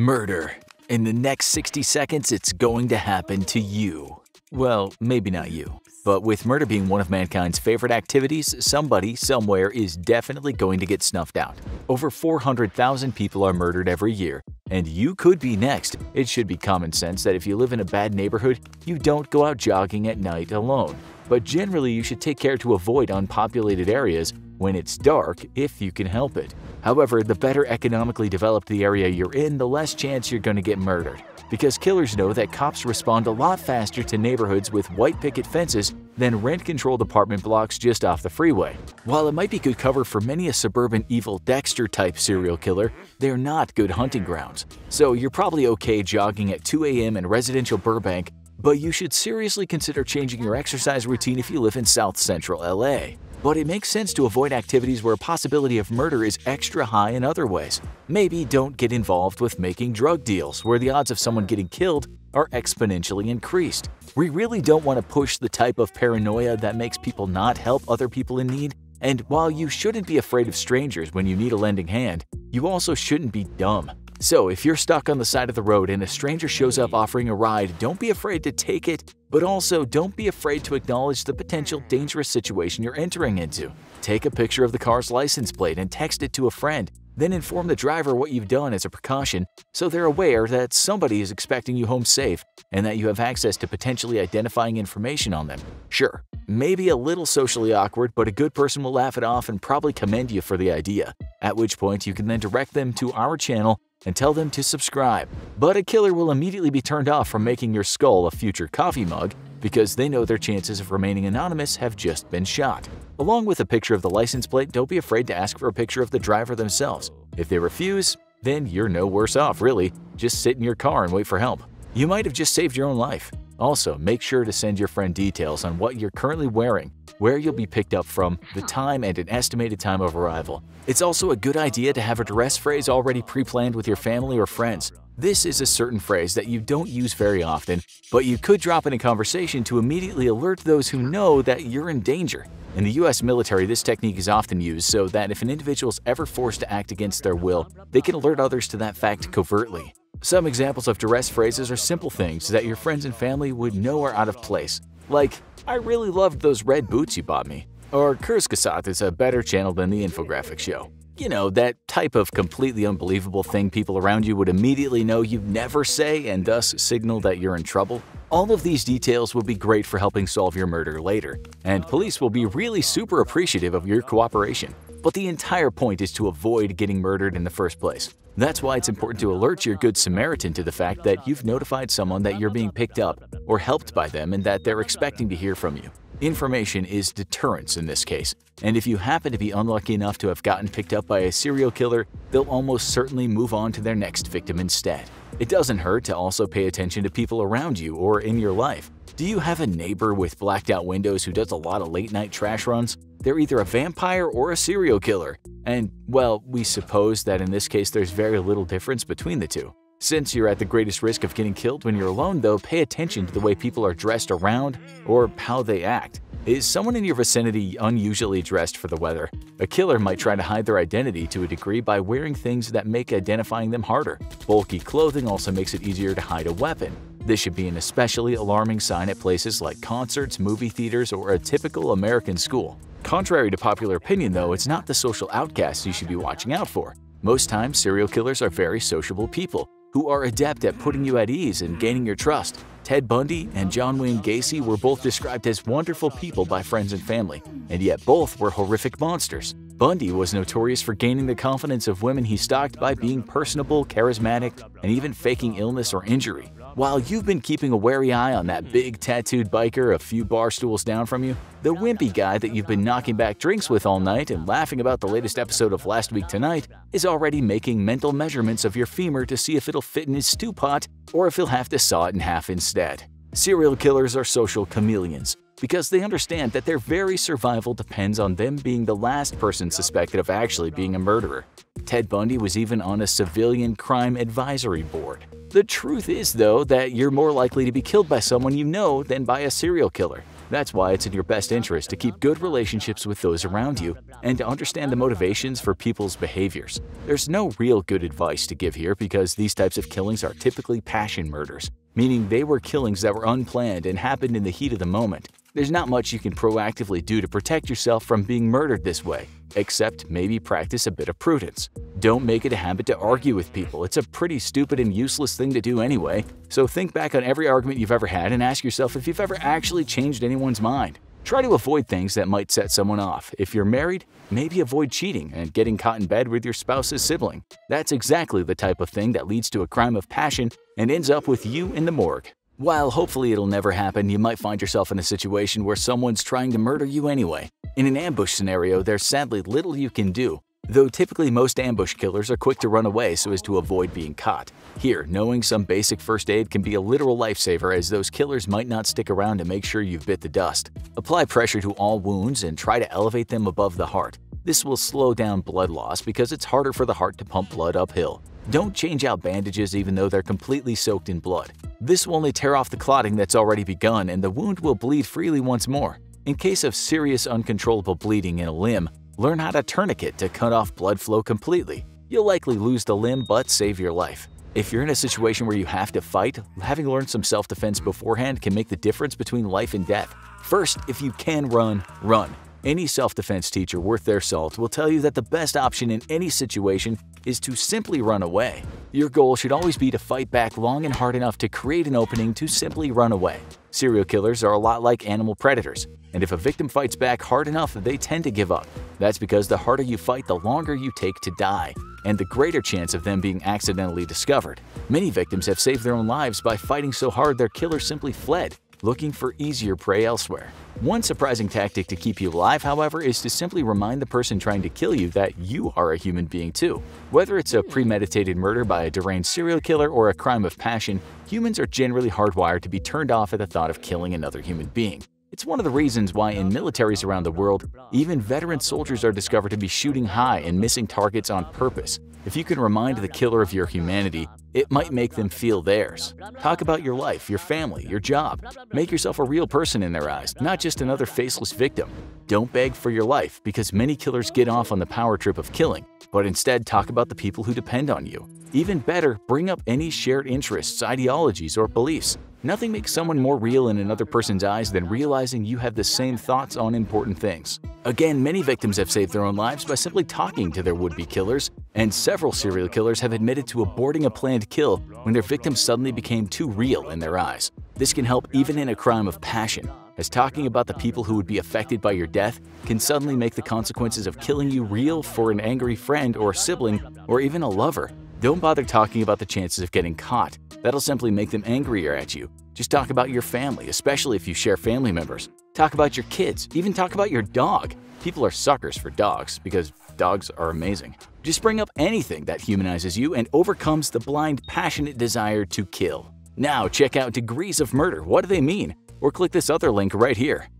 Murder. In the next 60 seconds, it's going to happen to you. Well, maybe not you. But with murder being one of mankind's favorite activities, somebody, somewhere is definitely going to get snuffed out. Over 400,000 people are murdered every year, and you could be next. It should be common sense that if you live in a bad neighborhood, you don't go out jogging at night alone. But generally, you should take care to avoid unpopulated areas when it's dark if you can help it. However, the better economically developed the area you're in, the less chance you're going to get murdered. Because killers know that cops respond a lot faster to neighborhoods with white picket fences than rent-controlled apartment blocks just off the freeway. While it might be good cover for many a suburban evil Dexter-type serial killer, they're not good hunting grounds. So you're probably okay jogging at 2 a.m. in residential Burbank, but you should seriously consider changing your exercise routine if you live in South Central LA. But it makes sense to avoid activities where a possibility of murder is extra high in other ways. Maybe don't get involved with making drug deals where the odds of someone getting killed are exponentially increased. We really don't want to push the type of paranoia that makes people not help other people in need. And while you shouldn't be afraid of strangers when you need a lending hand, you also shouldn't be dumb. So if you're stuck on the side of the road and a stranger shows up offering a ride, don't be afraid to take it, but also don't be afraid to acknowledge the potential hmm. dangerous situation you're entering into. Take a picture of the car's license plate and text it to a friend. Then inform the driver what you've done as a precaution so they're aware that somebody is expecting you home safe and that you have access to potentially identifying information on them. Sure, maybe a little socially awkward, but a good person will laugh it off and probably commend you for the idea, at which point you can then direct them to our channel and tell them to subscribe. But a killer will immediately be turned off from making your skull a future coffee mug because they know their chances of remaining anonymous have just been shot. Along with a picture of the license plate, don't be afraid to ask for a picture of the driver themselves. If they refuse, then you're no worse off, really. Just sit in your car and wait for help. You might have just saved your own life. Also, make sure to send your friend details on what you're currently wearing, where you'll be picked up from, the time, and an estimated time of arrival. It's also a good idea to have a duress phrase already pre-planned with your family or friends. This is a certain phrase that you don't use very often, but you could drop in a conversation to immediately alert those who know that you're in danger. In the US military, this technique is often used so that if an individual is ever forced to act against their will, they can alert others to that fact covertly. Some examples of duress phrases are simple things that your friends and family would know are out of place, like, I really loved those red boots you bought me, or Kurzgesagt is a better channel than the infographic show. You know, that type of completely unbelievable thing people around you would immediately know you never say and thus signal that you're in trouble. All of these details will be great for helping solve your murder later, and police will be really super appreciative of your cooperation. But the entire point is to avoid getting murdered in the first place. That's why it's important to alert your Good Samaritan to the fact that you've notified someone that you're being picked up or helped by them and that they're expecting to hear from you. Information is deterrence in this case, and if you happen to be unlucky enough to have gotten picked up by a serial killer, they'll almost certainly move on to their next victim instead. It doesn't hurt to also pay attention to people around you or in your life. Do you have a neighbor with blacked out windows who does a lot of late night trash runs? They're either a vampire or a serial killer. And, well, we suppose that in this case there's very little difference between the two. Since you're at the greatest risk of getting killed when you're alone, though, pay attention to the way people are dressed around or how they act. Is someone in your vicinity unusually dressed for the weather? A killer might try to hide their identity to a degree by wearing things that make identifying them harder. Bulky clothing also makes it easier to hide a weapon. This should be an especially alarming sign at places like concerts, movie theaters, or a typical American school. Contrary to popular opinion, though, it's not the social outcasts you should be watching out for. Most times, serial killers are very sociable people who are adept at putting you at ease and gaining your trust. Ted Bundy and John Wayne Gacy were both described as wonderful people by friends and family, and yet both were horrific monsters. Bundy was notorious for gaining the confidence of women he stalked by being personable, charismatic, and even faking illness or injury. While you've been keeping a wary eye on that big tattooed biker a few bar stools down from you, the wimpy guy that you've been knocking back drinks with all night and laughing about the latest episode of Last Week Tonight is already making mental measurements of your femur to see if it'll fit in his stew pot or if he'll have to saw it in half instead. Serial killers are social chameleons because they understand that their very survival depends on them being the last person suspected of actually being a murderer. Ted Bundy was even on a civilian crime advisory board. The truth is, though, that you're more likely to be killed by someone you know than by a serial killer. That's why it's in your best interest to keep good relationships with those around you and to understand the motivations for people's behaviors. There's no real good advice to give here because these types of killings are typically passion murders, meaning they were killings that were unplanned and happened in the heat of the moment. There's not much you can proactively do to protect yourself from being murdered this way, except maybe practice a bit of prudence. Don't make it a habit to argue with people, it's a pretty stupid and useless thing to do anyway, so think back on every argument you've ever had and ask yourself if you've ever actually changed anyone's mind. Try to avoid things that might set someone off. If you're married, maybe avoid cheating and getting caught in bed with your spouse's sibling. That's exactly the type of thing that leads to a crime of passion and ends up with you in the morgue. While hopefully it'll never happen, you might find yourself in a situation where someone's trying to murder you anyway. In an ambush scenario, there's sadly little you can do, though typically most ambush killers are quick to run away so as to avoid being caught. Here, knowing some basic first aid can be a literal lifesaver as those killers might not stick around to make sure you've bit the dust. Apply pressure to all wounds and try to elevate them above the heart. This will slow down blood loss because it's harder for the heart to pump blood uphill. Don't change out bandages even though they're completely soaked in blood. This will only tear off the clotting that's already begun and the wound will bleed freely once more. In case of serious uncontrollable bleeding in a limb, learn how to tourniquet to cut off blood flow completely. You'll likely lose the limb but save your life. If you're in a situation where you have to fight, having learned some self-defense beforehand can make the difference between life and death. First, if you can run, run. Any self-defense teacher worth their salt will tell you that the best option in any situation is to simply run away. Your goal should always be to fight back long and hard enough to create an opening to simply run away. Serial killers are a lot like animal predators, and if a victim fights back hard enough, they tend to give up. That's because the harder you fight, the longer you take to die, and the greater chance of them being accidentally discovered. Many victims have saved their own lives by fighting so hard their killer simply fled looking for easier prey elsewhere. One surprising tactic to keep you alive, however, is to simply remind the person trying to kill you that you are a human being too. Whether it's a hmm. premeditated murder by a deranged serial killer or a crime of passion, humans are generally hardwired to be turned off at the thought of killing another human being. It's one of the reasons why in militaries around the world, even veteran soldiers are discovered to be shooting high and missing targets on purpose. If you can remind the killer of your humanity, it might make them feel theirs. Talk about your life, your family, your job. Make yourself a real person in their eyes, not just another faceless victim. Don't beg for your life because many killers get off on the power trip of killing, but instead talk about the people who depend on you. Even better, bring up any shared interests, ideologies, or beliefs. Nothing makes someone more real in another person's eyes than realizing you have the same thoughts on important things. Again, many victims have saved their own lives by simply talking to their would-be killers, and several serial killers have admitted to aborting a planned kill when their victim suddenly became too real in their eyes. This can help even in a crime of passion, as talking about the people who would be affected by your death can suddenly make the consequences of killing you real for an angry friend or sibling or even a lover. Don't bother talking about the chances of getting caught. That'll simply make them angrier at you. Just talk about your family, especially if you share family members. Talk about your kids, even talk about your dog. People are suckers for dogs because dogs are amazing. Just bring up anything that humanizes you and overcomes the blind, passionate desire to kill. Now check out Degrees of Murder, what do they mean? Or click this other link right here.